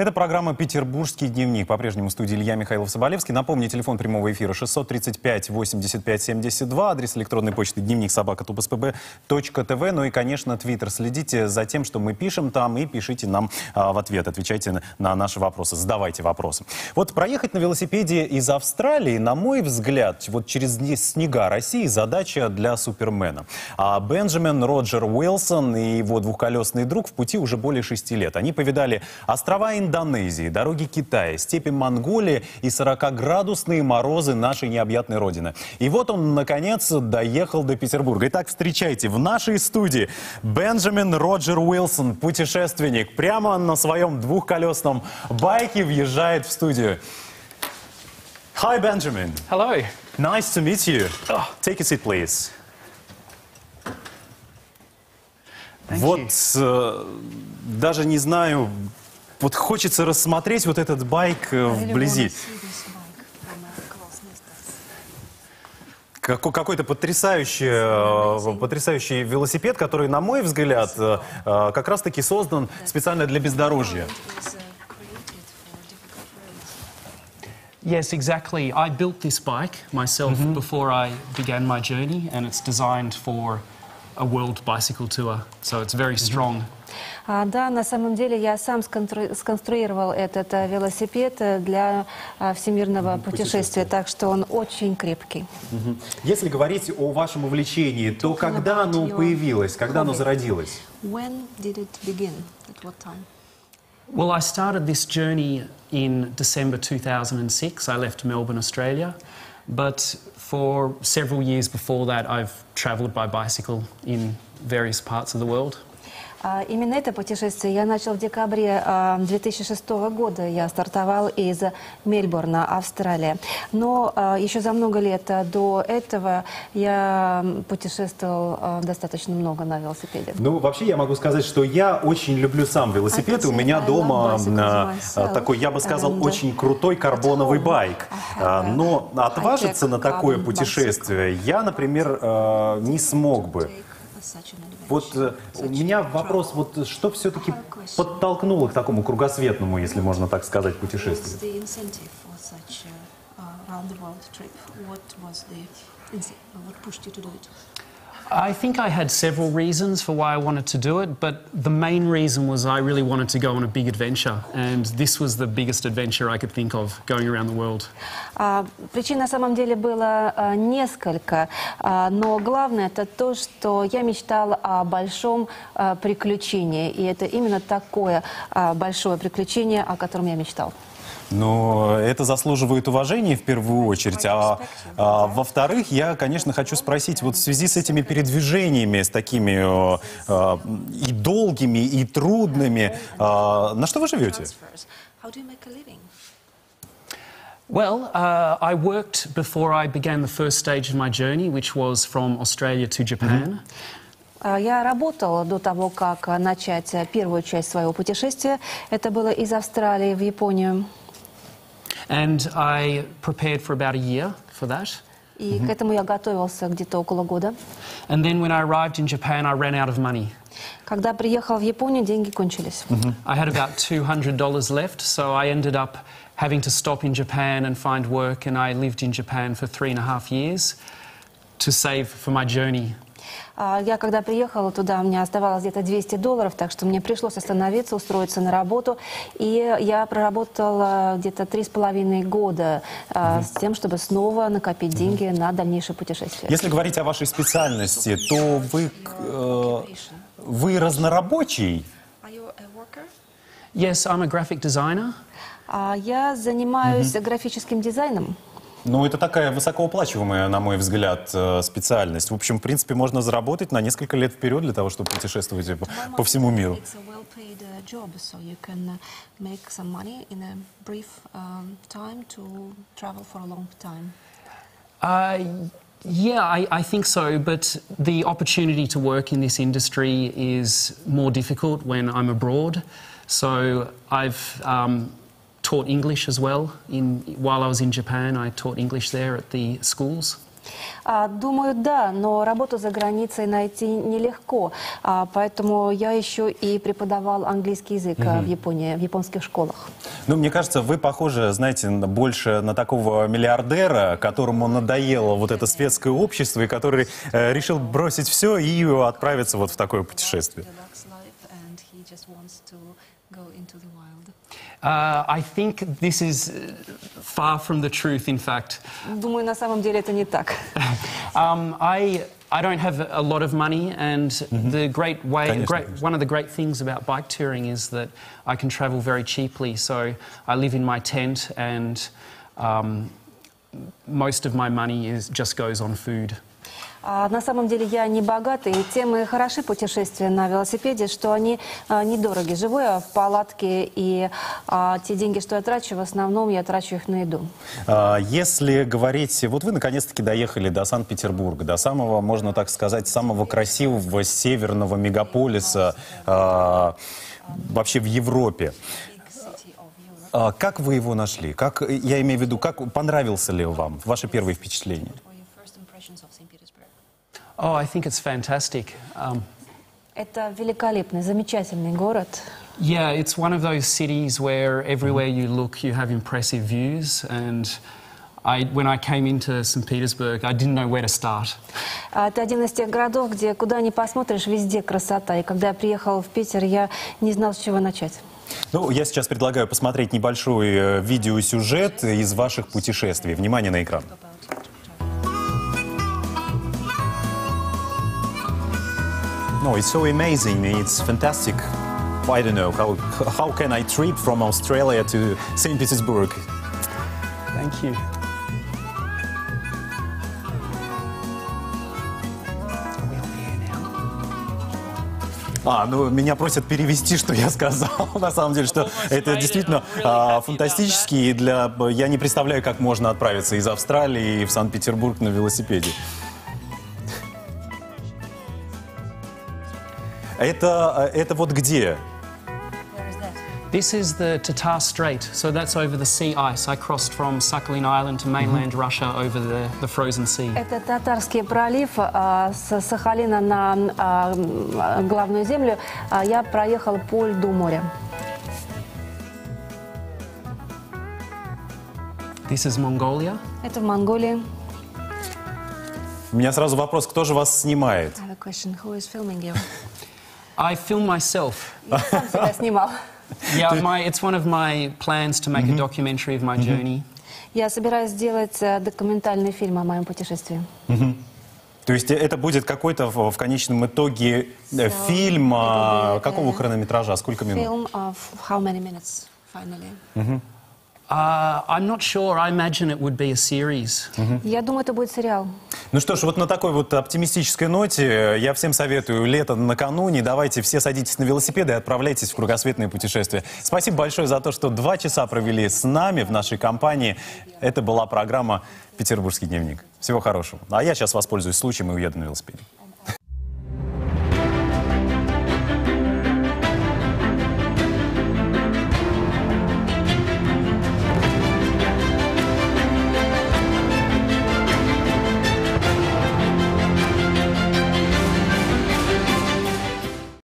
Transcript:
Это программа «Петербургский дневник». По-прежнему в студии Илья Михайлов-Соболевский. Напомню, телефон прямого эфира 635-85-72, адрес электронной почты дневник собака тв. Ну и, конечно, твиттер. Следите за тем, что мы пишем там, и пишите нам а, в ответ. Отвечайте на, на наши вопросы, задавайте вопросы. Вот проехать на велосипеде из Австралии, на мой взгляд, вот через снега России задача для супермена. А Бенджамин Роджер Уилсон и его двухколесный друг в пути уже более шести лет. Они повидали острова Индонезии, дороги Китая, степи Монголии и 40-градусные морозы нашей необъятной родины. И вот он, наконец, доехал до Петербурга. Итак, встречайте, в нашей студии Бенджамин Роджер Уилсон, путешественник, прямо на своем двухколесном байке въезжает в студию. Hi, Benjamin. Hello. Nice to meet you. Take a seat, please. Thank вот э, даже не знаю, вот хочется рассмотреть вот этот байк э, вблизи. Како- Какой-то потрясающий, э, потрясающий велосипед, который, на мой взгляд, э, как раз-таки создан специально для бездорожья. Yes, exactly. I built this bike myself before I began my journey, and it's designed for a world bicycle tour. So it's very strong. А, да, на самом деле я сам сконструировал этот э, велосипед э, для а, всемирного путешествия, так что он очень крепкий. Если говорить о вашем увлечении, то когда оно your появилось, когда оно зародилось? When did it begin? At what time? Well, I started this journey in December 2006. I left Melbourne, Australia. But for several years before that, I've travelled by bicycle in various parts of the world. А, Именно это путешествие я начал в декабре а, 2006 года. Я стартовал из Мельбурна, Австралия. Но а, еще за много лет а, до этого я путешествовал а, достаточно много на велосипеде. Ну, вообще я могу сказать, что я очень люблю сам велосипед. У меня дома а, такой, я бы сказал, очень крутой карбоновый байк. А, Но отважиться на такое путешествие я, например, а, не смог бы. Вот э, у меня вопрос, вот что все-таки подтолкнуло к такому кругосветному, если можно так сказать, путешествию? the incentive for such a uh, round-the-world trip? What was the ince- what pushed you to do it? I think I had several reasons for why I wanted to do it, but the main reason was I really wanted to go on a big adventure, and this was the biggest adventure I could think of going around the world. А, Причин на самом деле было а, несколько, а, но главное это то, что я мечтала о большом а, приключении, и это именно такое а, большое приключение, о котором я мечтал. Но это заслуживает уважения в первую очередь. А, а, во-вторых, я, конечно, хочу спросить, вот в связи с этими передвижениями, с такими э, э, и долгими, и трудными, э, на что вы живете? Well, uh, I worked before I began the first stage of my journey, which was from Australia to Japan. А, Я работала до того, как а, начать а, первую часть своего путешествия. Это было из Австралии в Японию. And I prepared for about a year for that. И к этому я готовился где-то около года. And then when I arrived in Japan, I ran out of money. Когда приехала в Японию, деньги кончились. I had about $200 left, so I ended up having to stop in Japan and find work, and I lived in Japan for three and a half years to save for my journey. А Я когда приехала туда, у меня оставалось где-то 200 долларов, так что мне пришлось остановиться, устроиться на работу. И я проработала где-то три с половиной года а, с тем, чтобы снова накопить деньги на дальнейшее путешествие. Если говорить о вашей специальности, то вы, э, вы разнорабочий. Are you a worker? Yes, I'm a graphic designer. А Я занимаюсь графическим дизайном. Ну, это такая высокооплачиваемая, на мой взгляд, э, специальность. В общем, в принципе, можно заработать на несколько лет вперед для того, чтобы путешествовать по, по всему миру. Uh, uh, um. Uh, yeah, I, I think so, but the opportunity to work in this industry is more difficult when I'm abroad. So I've um, taught English as well. In, while I was in Japan, I taught English there at the schools. А, думаю, да, но работу за границей найти нелегко. А, поэтому я еще и преподавал английский язык а, в Японии, в японских школах. Ну, мне кажется, вы похожи, знаете, на- больше на такого миллиардера, которому надоело вот это светское общество, и который э, решил бросить все и отправиться вот в такое путешествие. Deluxe life, and he just wants to go into the wild. Uh, I think this is uh, far from the truth, in fact. Думаю, на самом деле это не так. Um, I, I don't have a lot of money, and the great way, Конечно, great, конечно. one of the great things about bike touring is that I can travel very cheaply. So I live in my tent, and um, most of my money is, just goes on food. А на самом деле я не богатый, и тем и хороши путешествия на велосипеде, что они а, недороги. Живу я в палатке, и а, те деньги, что я трачу, в основном я трачу их на еду. Если говорить, вот вы наконец-таки доехали до Санкт-Петербурга, до самого, можно так сказать, самого красивого северного мегаполиса вообще в Европе. Как вы его нашли? Как, я имею в виду, как понравился ли вам? Ваши первые впечатления? What were your first impressions of St. Petersburg? Oh, I think it's fantastic. Um, Это великолепный, замечательный город. Yeah, it's one of those cities where everywhere you look, you have impressive views. And I, when I came into St. Petersburg, I didn't know where to start. А Это один из тех городов, где куда ни посмотришь, везде красота. И когда я приехала в Питер, я не знала, с чего начать. Ну, я сейчас предлагаю посмотреть небольшой э, видеосюжет из ваших путешествий. Внимание на экран. No, it's so amazing. It's fantastic. I don't know how how can I trip from Australia to St. Petersburg? Thank you. А, ну меня просят перевести, что я сказал. На самом деле, что это действительно а, фантастически. И для я не представляю, как можно отправиться из Австралии в Санкт-Петербург на велосипеде. Это, это вот где? This is the Tatar Strait, so that's over the sea ice. I crossed from Sakhalin Island to mainland Russia over the, the frozen sea. Это Татарский пролив а, с Сахалина на а, главную землю. А, я проехала по льду моря. This is Mongolia. Это в Монголии. У меня сразу вопрос, кто же вас снимает? I have a question. Who is filming you? I film myself. Я сам себя снимал. Yeah, my, it's one of my plans to make a documentary of my journey. Я собираюсь сделать э, документальный фильм о моем путешествии. То есть это будет какой-то в, в конечном итоге э, фильм а, какого хронометража, сколько минут? Film of how many minutes, finally? Uh, I'm not sure. I imagine it would be a series. Я думаю, это будет сериал. Ну что ж, вот на такой вот оптимистической ноте э, я всем советую лето накануне. Давайте все садитесь на велосипеды и отправляйтесь в кругосветное путешествие. Спасибо большое за то, что два часа провели с нами в нашей компании. Это была программа «Петербургский дневник». Всего хорошего. А я сейчас воспользуюсь случаем и уеду на велосипеде.